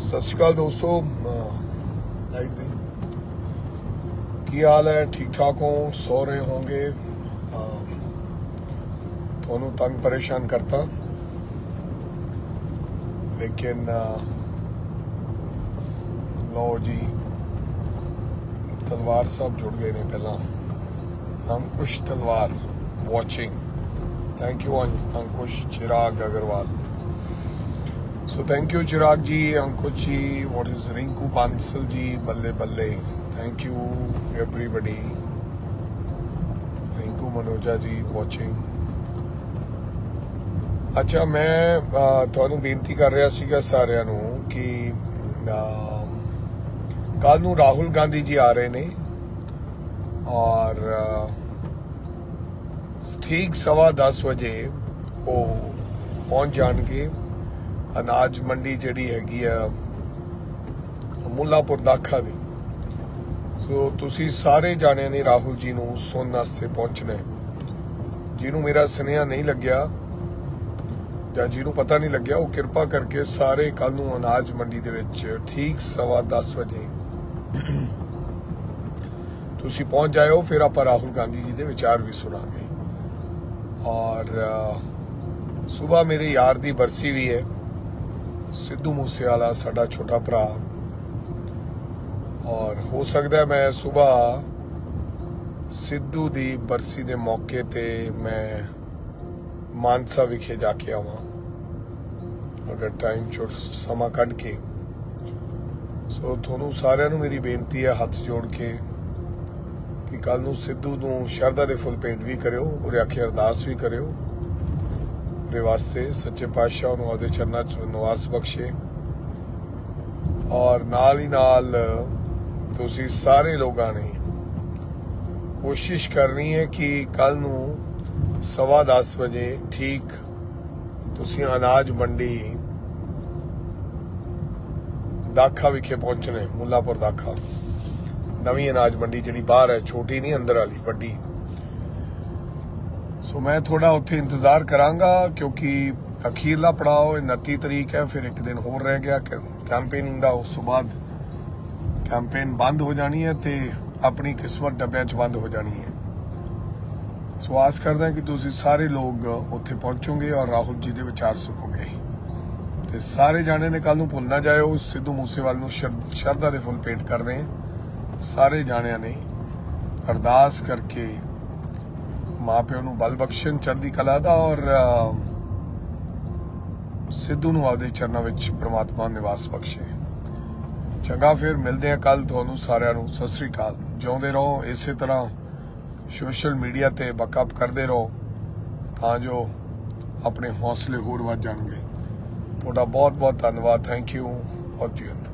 ਸਤਿ ਸ਼੍ਰੀ ਅਕਾਲ ਦੋਸਤੋ ਲਾਈਟ ਦੇ। ਕੀ ਹਾਲ ਹੈ? ਠੀਕ ਠਾਕ ਹੋ? ਸੋ ਰਹੇ ਹੋਗੇ ਤੁਹਾਨੂੰ ਤੰਗ ਪਰੇਸ਼ਾਨ ਕਰਤਾ। ਲੇਕਿਨ ਅਹ, ਲਓ ਜੀ ਤਲਵਾਰ ਸਾਹਿਬ ਜੁੜ ਗਏ ਨੇ ਪਹਿਲਾਂ। Ankush Talwar watching thank you Ankush Chirag Agarwal. So thank you Chirag ji Ankush ji what is Rinku Bansal ji ਬੱਲੇ ਬੱਲੇ thank you everybody Rinku Manoja ji watching ਅੱਛਾ ਮੈਂ ਤੁਹਾਨੂੰ ਬੇਨਤੀ ਕਰ ਰਿਹਾ ਸੀਗਾ ਸਾਰਿਆਂ ਨੂੰ ਕਿ ਕੱਲ ਨੂੰ ਰਾਹੁਲ ਗਾਂਧੀ ਜੀ ਆ ਰਹੇ ਨੇ ਔਰ ਠੀਕ ਸਵਾ 10 ਵਜੇ ਉਹ ਪਹੁੰਚ ਜਾਣਗੇ ਅਨਾਜ ਮੰਡੀ ਜਿਹੜੀ ਹੈਗੀ ਆ, ਮੁੱਲਾਪੁਰ ਦਾਖਾ ਦੀ। ਸੋ ਤੁਸੀਂ ਸਾਰੇ ਜਾਣਿਆਂ ਨੇ ਰਾਹੁਲ ਜੀ ਨੂੰ ਸੁਣਨ ਵਾਸਤੇ ਪਹੁੰਚਣਾ ਜਿਹਨੂੰ ਮੇਰਾ ਸੁਨੇਹਾ ਨਹੀਂ ਲੱਗਿਆ, ਜਾਂ ਜਿਹਨੂੰ ਪਤਾ ਨਹੀਂ ਲੱਗਿਆ, ਉਹ ਕਿਰਪਾ ਕਰਕੇ ਸਾਰੇ ਕੱਲ ਨੂੰ ਅਨਾਜ ਮੰਡੀ ਦੇ ਵਿੱਚ ਠੀਕ ਸਵਾ 10 ਵਜੇ ਤੁਸੀਂ ਪਹੁੰਚ ਜਾਇਓ, ਫਿਰ ਆਪਾਂ ਰਾਹੁਲ ਗਾਂਧੀ ਜੀ ਦੇ ਵਿਚਾਰ ਵੀ ਸੁਣਾਂਗੇ। ਔਰ ਸਵੇਰ ਮੇਰੇ ਯਾਰ ਦੀ ਬਰਸੀ ਵੀ ਹੈ। ਸਿੱਧੂ ਮੂਸੇਵਾਲਾ, ਸਾਡਾ ਛੋਟਾ ਭਰਾ। ਔਰ ਹੋ ਸਕਦਾ ਮੈਂ ਸਵੇਰ ਸਿੱਧੂ ਦੀ ਬਰਸੀ ਦੇ ਮੌਕੇ ਤੇ ਮੈਂ ਮਾਨਸਾ ਵਿਖੇ ਜਾ ਕੇ ਆਵਾਂ। ਅਗਰ ਟਾਈਮ ਛੋਟ ਸਮਾਂ ਕੱਢ ਕੇ। ਸੋ ਤੁਹਾਨੂੰ ਸਾਰਿਆਂ ਨੂੰ ਮੇਰੀ ਬੇਨਤੀ ਹੈ ਹੱਥ ਜੋੜ ਕੇ ਕਿ ਕੱਲ ਨੂੰ ਸਿੱਧੂ ਨੂੰ ਸ਼ਰਧਾ ਦੇ ਫੁੱਲ ਪੇਂਟ ਵੀ ਕਰਿਓ, ਉਹਦੇ ਆਖੇ ਅਰਦਾਸ ਵੀ ਕਰਿਓ। ਦੇ ਵਾਸਤੇ ਸੱਚੇ ਪਾਤਸ਼ਾਹ ਨੂੰ ਉਹਦੇ ਚਰਨਾਂ 'ਚ ਨਿਵਾਸ ਬਖਸ਼ੇ। ਔਰ ਨਾਲ ਹੀ ਨਾਲ ਤੁਸੀਂ ਸਾਰੇ ਲੋਕਾਂ ਨੇ ਕੋਸ਼ਿਸ਼ ਕਰਨੀ ਹੈ ਕਿ ਕੱਲ ਨੂੰ ਸਵਾ 10 ਵਜੇ ਠੀਕ ਤੁਸੀਂ ਅਨਾਜ ਮੰਡੀ ਦਾਖਾ ਵਿਖੇ ਪਹੁੰਚਣੇ ਮੁੱਲਾਪੁਰ ਦਾਖਾ। ਨਵੀਂ ਅਨਾਜ ਮੰਡੀ ਜਿਹੜੀ ਬਾਹਰ ਹੈ, ਛੋਟੀ ਨਹੀਂ, ਅੰਦਰ ਵਾਲੀ, ਵੱਡੀ। ਸੋ ਮੈਂ ਥੋੜਾ ਉੱਥੇ ਇੰਤਜ਼ਾਰ ਕਰਾਂਗਾ ਕਿਉਂਕਿ ਅਖੀਰਲਾ ਪੜਾਅ 29 ਤਰੀਕ ਹੈ, ਫਿਰ ਇੱਕ ਦਿਨ ਹੋਰ ਰਹਿ ਗਿਆ ਕੈਂਪੇਨਿੰਗ ਦਾ ਉਸ ਤੋਂ ਬਾਅਦ ਕੈਂਪੇਨ ਬੰਦ ਹੋ ਜਾਣੀ ਹੈ ਤੇ ਆਪਣੀ ਕਿਸਮਤ ਡੱਬਿਆਂ 'ਚ ਬੰਦ ਹੋ ਜਾਣੀ ਹੈ। ਸੋ ਆਸ ਕਰਦਾ ਕਿ ਤੁਸੀਂ ਸਾਰੇ ਲੋਕ ਉੱਥੇ ਪਹੁੰਚੋਗੇ ਔਰ ਰਾਹੁਲ ਜੀ ਦੇ ਵਿਚਾਰ ਸੁਣੋਗੇ। ਤੇ ਸਾਰੇ ਜਾਣੇ ਨੇ ਕੱਲ ਨੂੰ ਭੁੱਲ ਨਾ ਜਾਇਓ, ਸਿੱਧੂ ਮੂਸੇਵਾਲ ਨੂੰ ਸ਼ਰ- ਸ਼ਰਧਾ ਦੇ ਫੁੱਲ ਪੇਂਟ ਕਰ ਰਹੇ ਸਾਰੇ ਜਾਣਿਆਂ ਨੇ ਅਰਦਾਸ ਕਰਕੇ ਮਾਪਿਆਂ ਨੂੰ ਬਲ ਬਖਸ਼ਣ, ਚੜ੍ਹਦੀ ਕਲਾ ਦਾ ਔਰ ਸਿੱਧੂ ਨੂੰ ਆਪਦੇ ਚਰਨਾਂ ਵਿੱਚ ਪ੍ਰਮਾਤਮਾ ਨਿਵਾਸ ਬਖਸ਼ੇ। ਚੰਗਾ ਫਿਰ ਮਿਲਦੇ ਆ ਕੱਲ ਤੁਹਾਨੂੰ ਸਾਰਿਆਂ ਨੂੰ। ਸਤਿ ਸ੍ਰੀ ਅਕਾਲ। ਜਿਉਂਦੇ ਰਹੋ, ਇਸੇ ਤਰ੍ਹਾਂ ਸੋਸ਼ਲ ਮੀਡੀਆ ਤੇ ਬਕਅਪ ਕਰਦੇ ਰਹੋ ਤਾਂ ਜੋ ਆਪਣੇ ਹੌਸਲੇ ਹੋਰ ਵੱਧ ਜਾਣਗੇ। ਤੁਹਾਡਾ ਬਹੁਤ ਬਹੁਤ ਧੰਨਵਾਦ। Thank you. ਔਰ ਜੀਵੰਤ